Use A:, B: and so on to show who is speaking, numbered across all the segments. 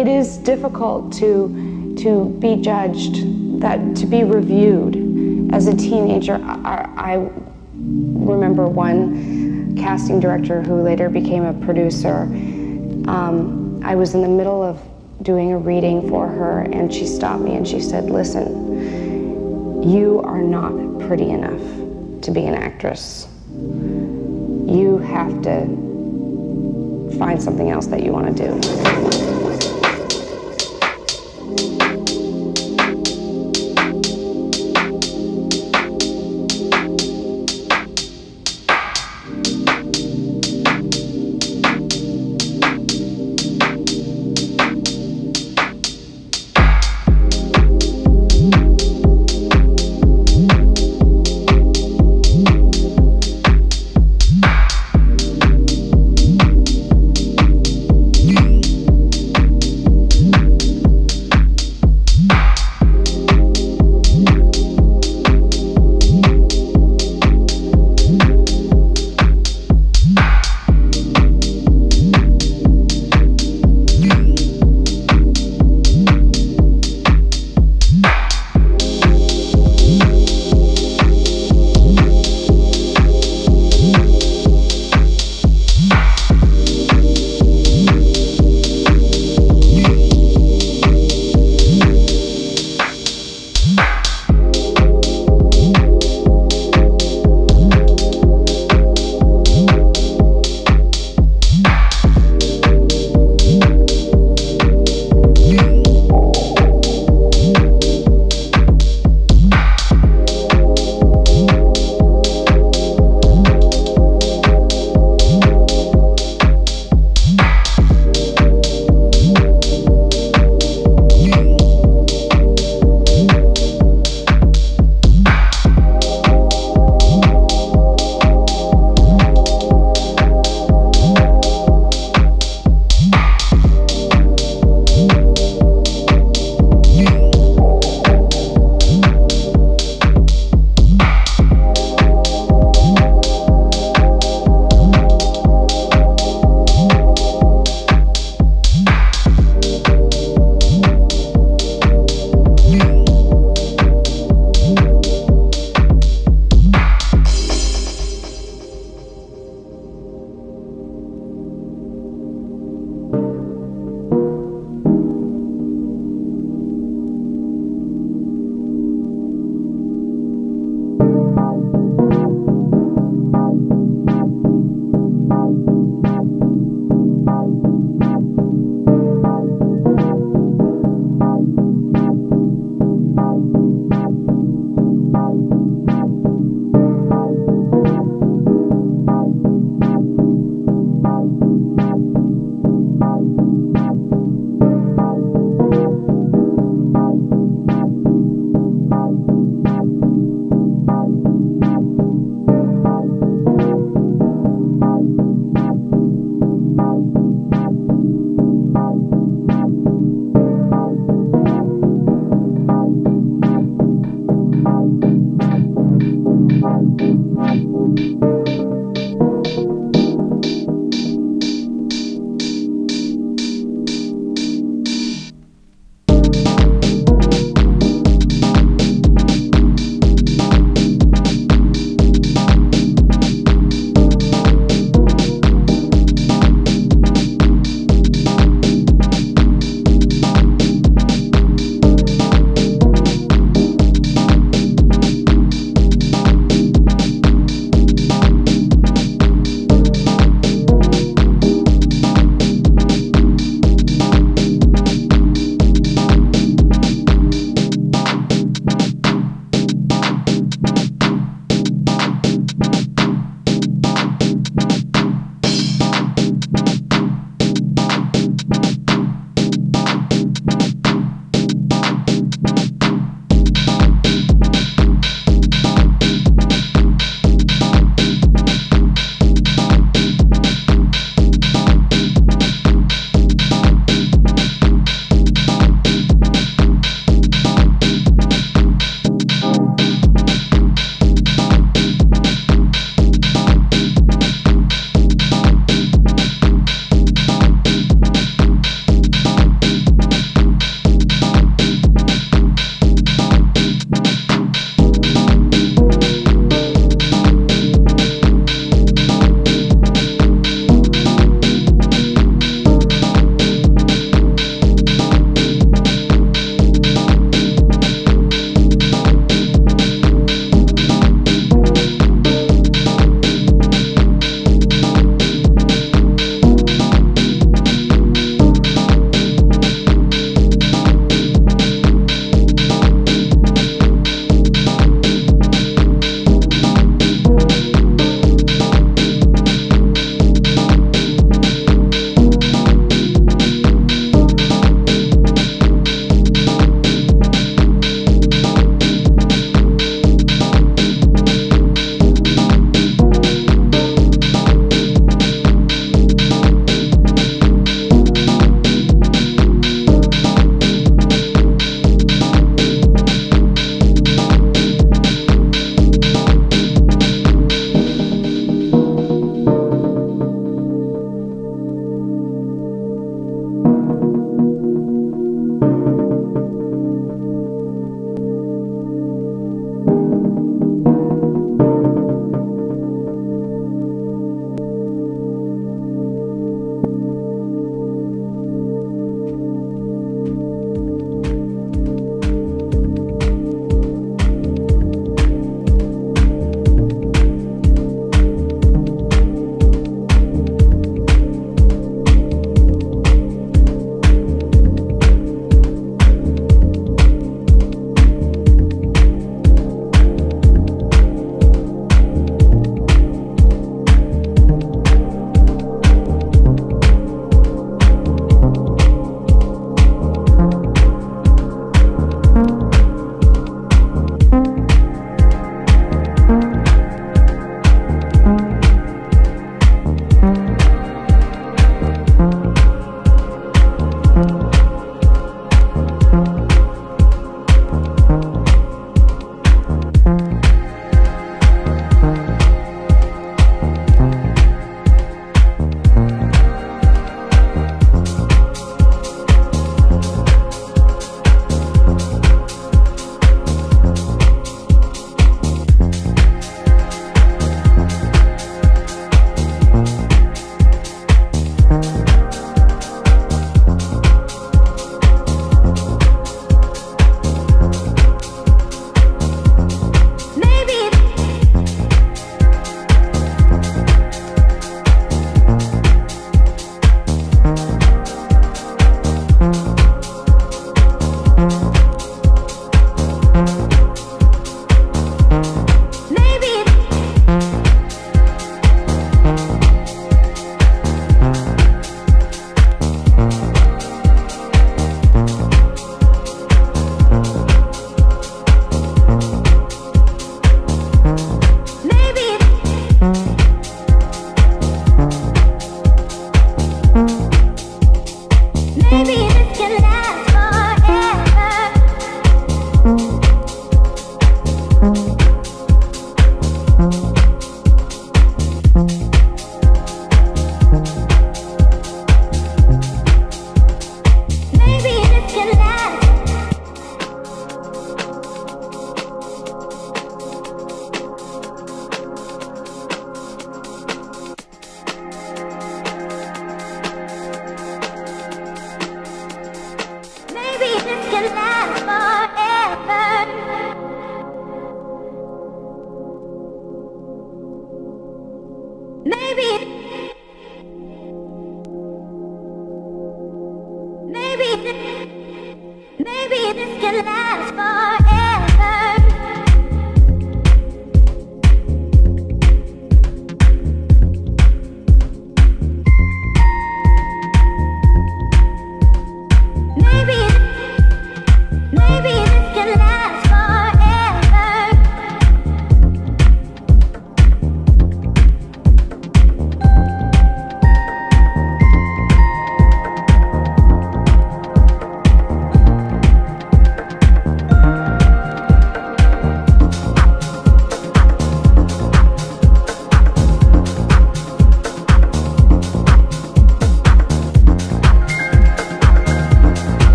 A: it is difficult to to be judged, that to be reviewed. As a teenager, I, I remember one casting director who later became a producer. Um, I was in the middle of doing a reading for her, and she stopped me and she said, "Listen, you are not pretty enough to be an actress. You have to find something else that you want to do."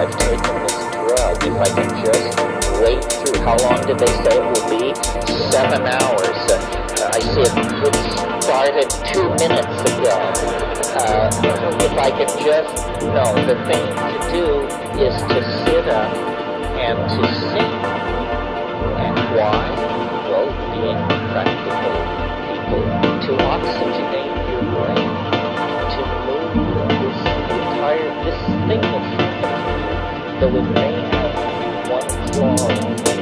B: I've taken this drug. If I can just wait through, how long did they say it would be? Seven hours. Uh, I see it started two minutes ago. Uh, if I could just, no, the thing to do is to sit up and to sing. And why? Well, being practical people, to oxygenate your brain, to move this entire, this thing so it may have one flaw.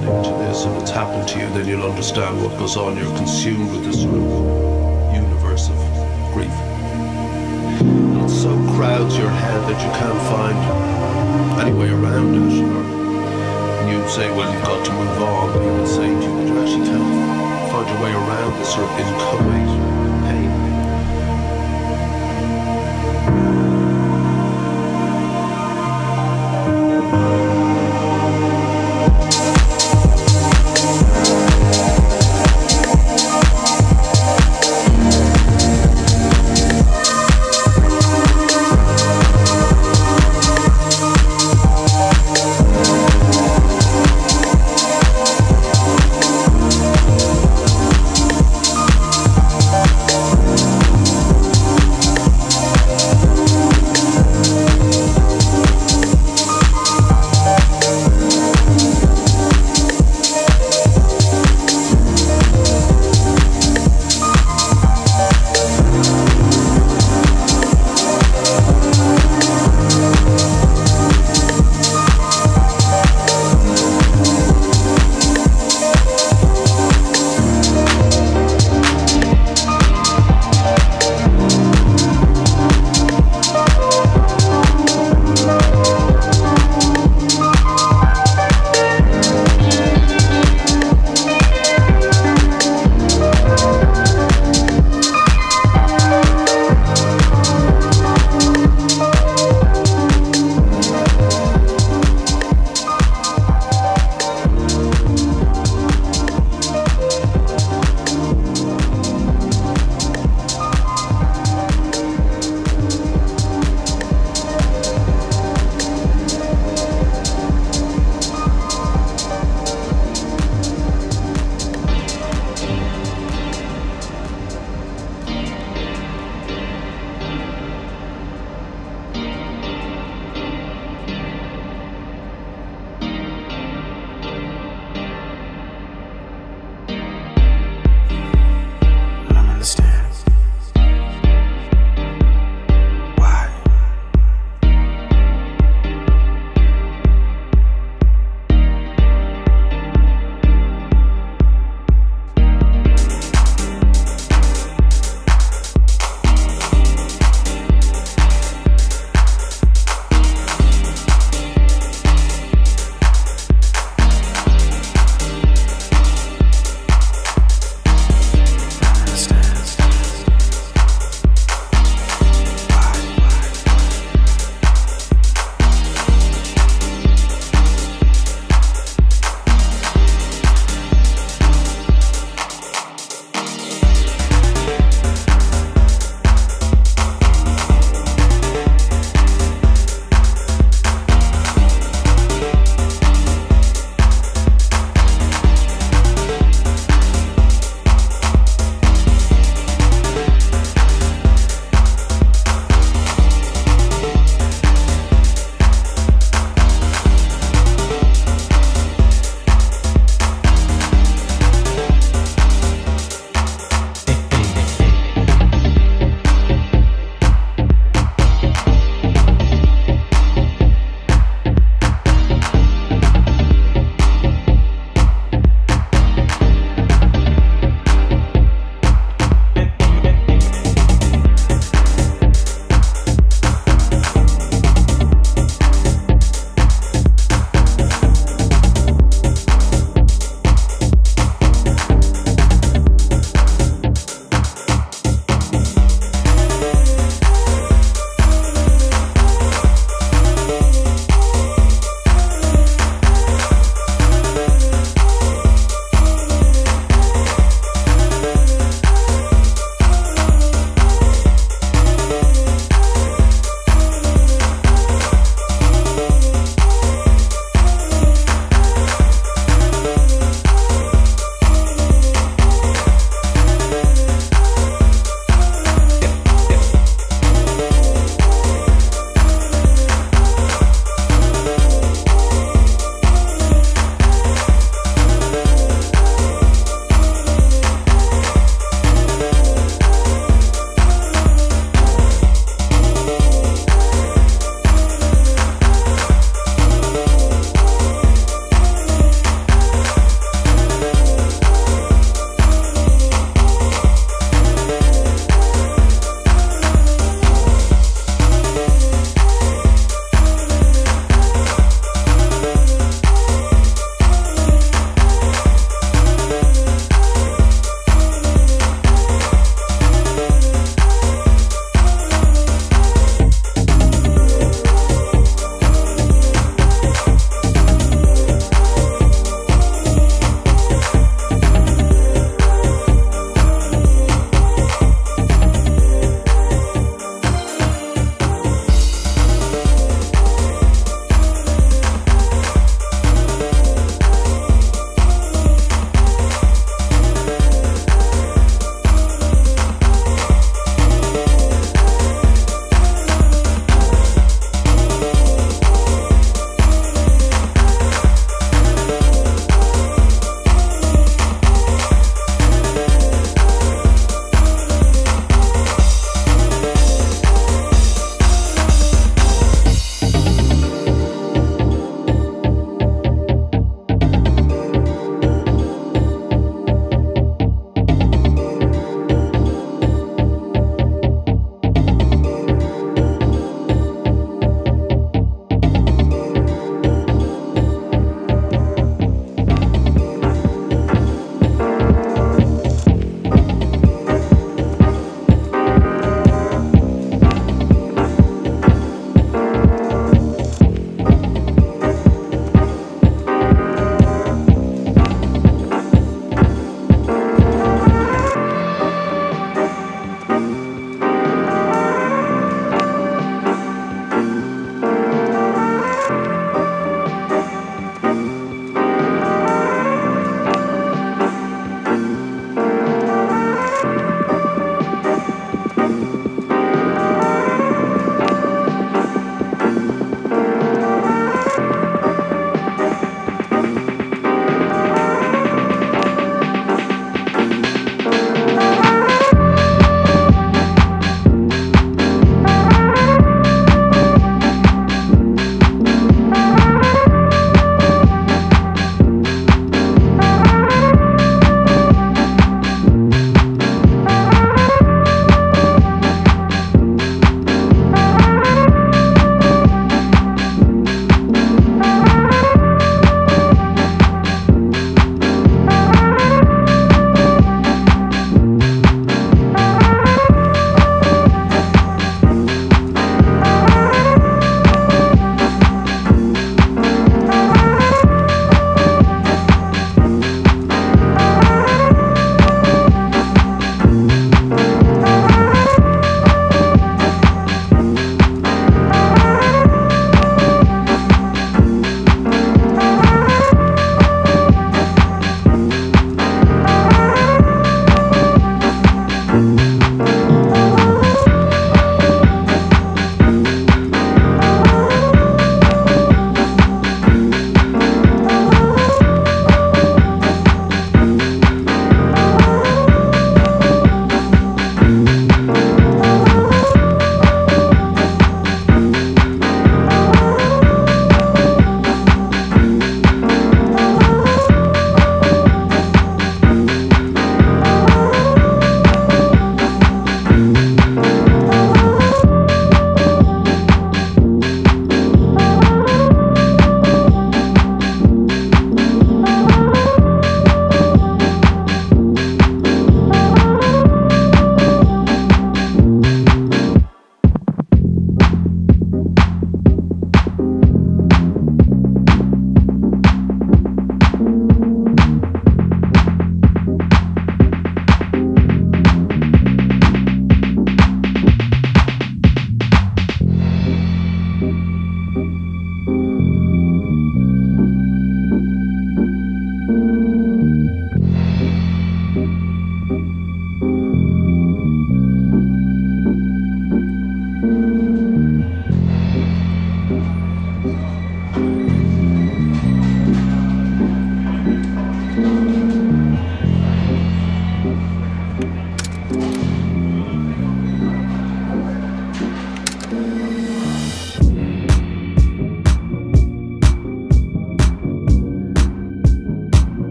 C: listening to this, if it's happened to you, then you'll understand what goes on. You're consumed with this sort of universe of grief. And it so crowds your head that you can't find any way around it. and you'd say, well, you've got to move on. But you would say to you that you actually can't find your way around this sort of inchoate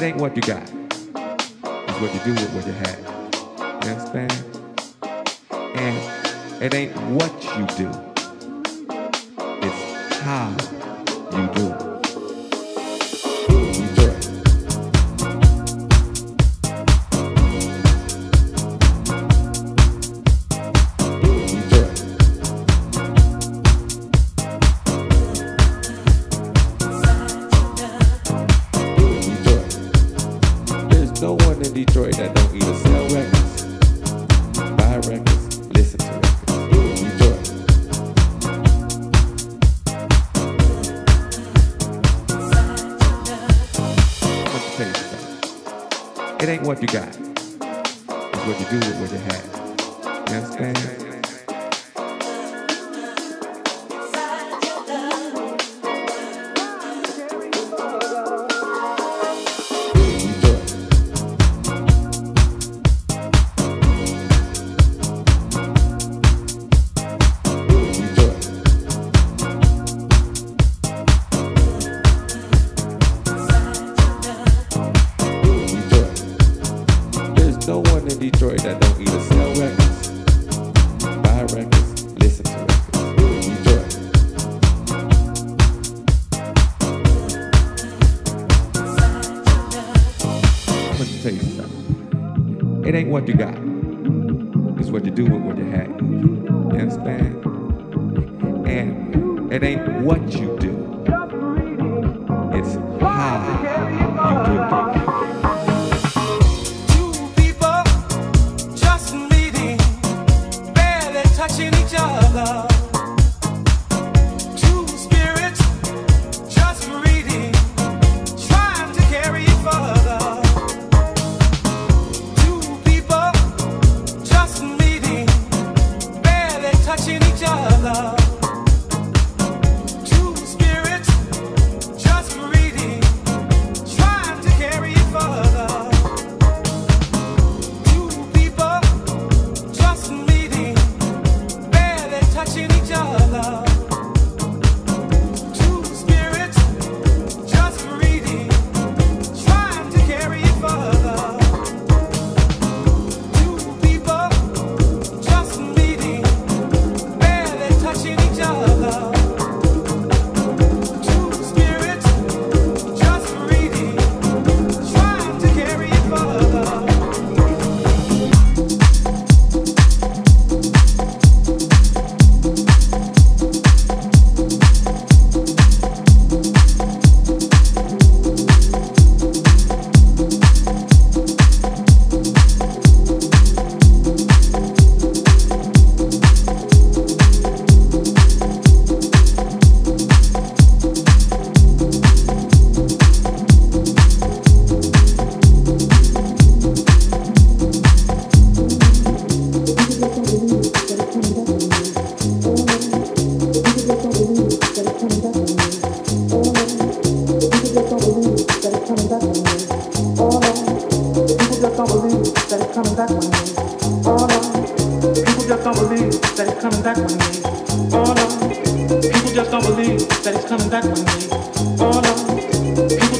D: It ain't what you got. It's what you do with what you have. You understand? And it ain't what you do. It's how you do it.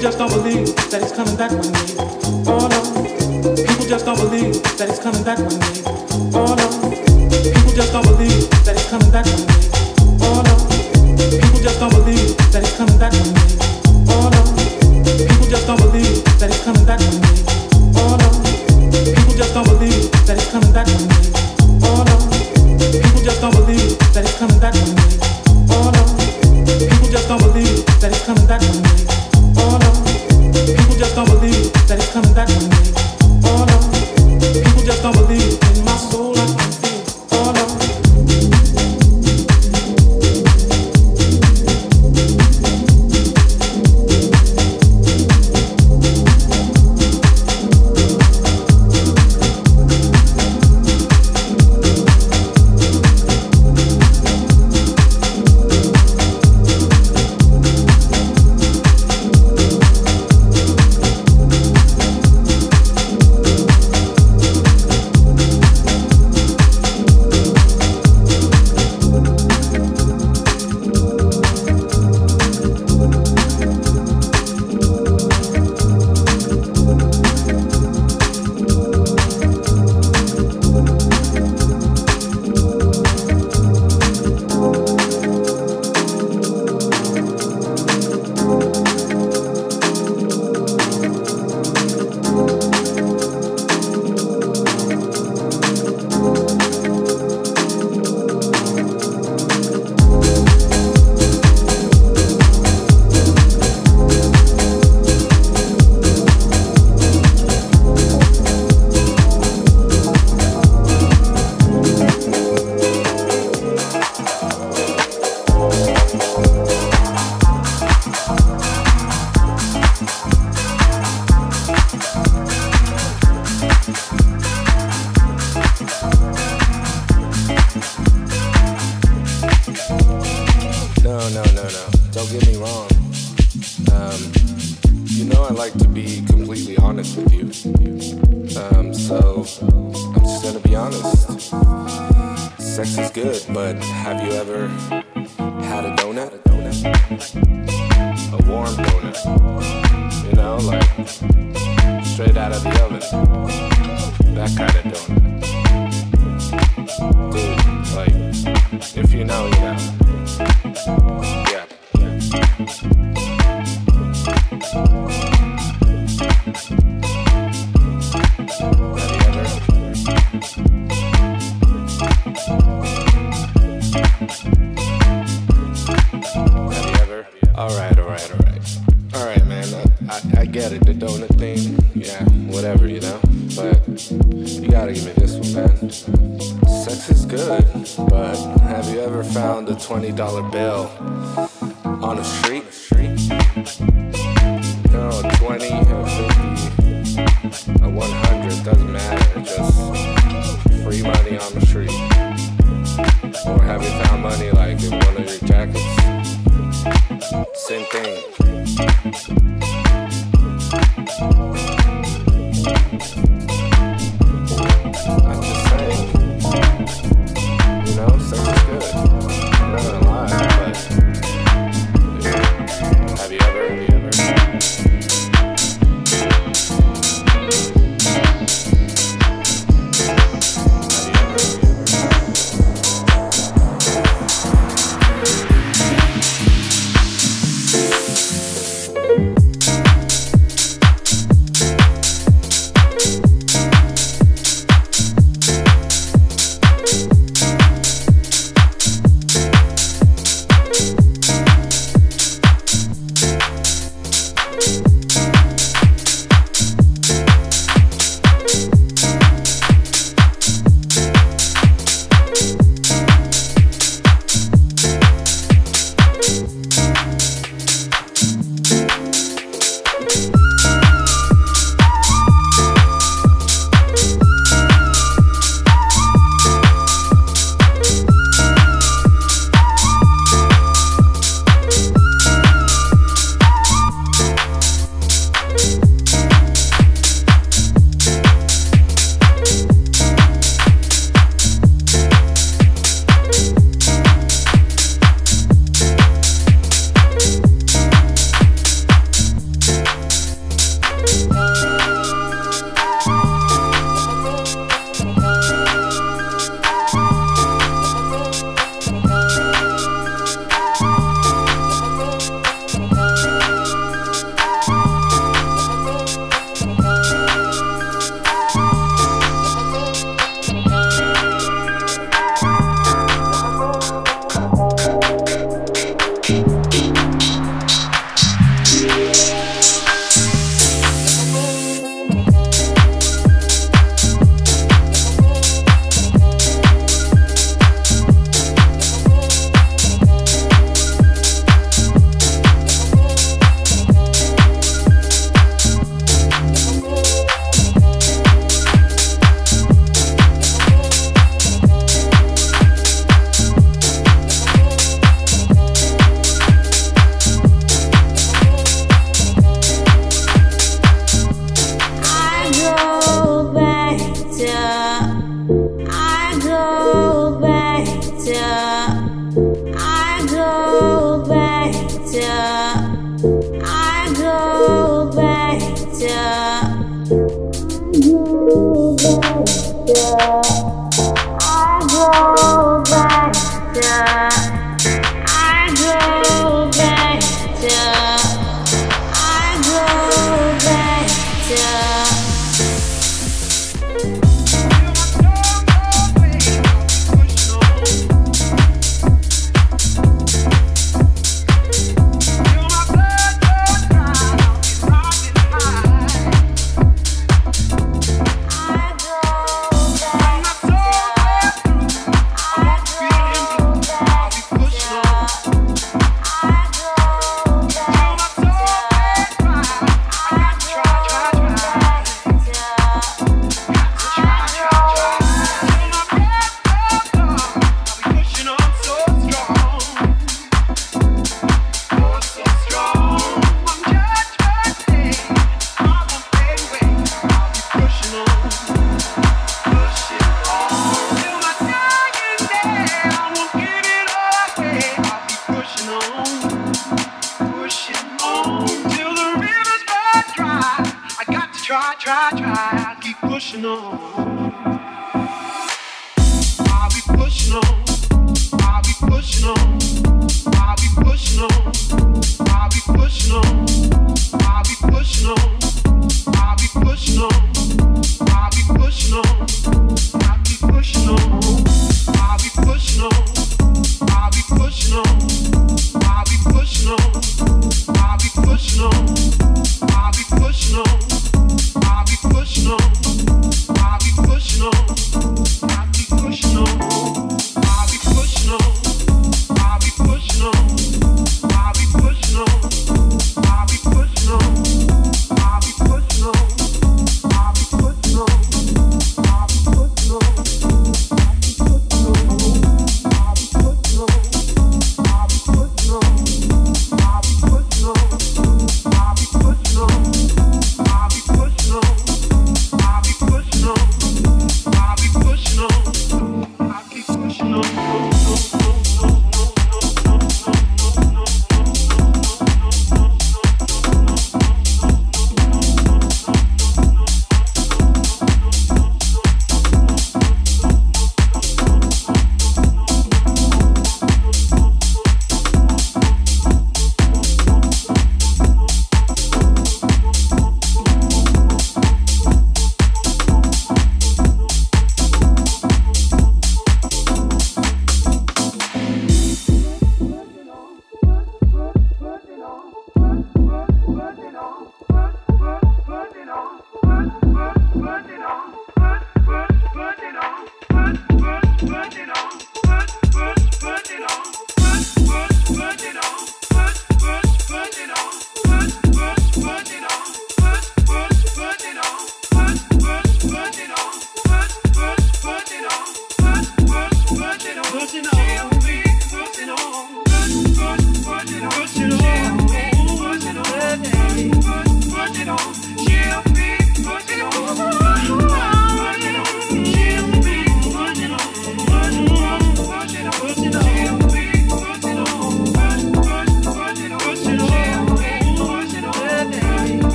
E: just don't believe that he's coming back with me. Oh no. People just don't believe that he's coming back with me. Oh no. People just don't believe that he's coming back with me. Oh no. People just don't believe that he's coming back with me. Oh no. People just don't believe that he's coming back with me. Oh no. People just don't believe that he's coming back with me. Oh no. People just don't believe that he's coming back with me. Oh no. People just don't believe that he's coming back with me. Don't believe in my soul.
F: But have you ever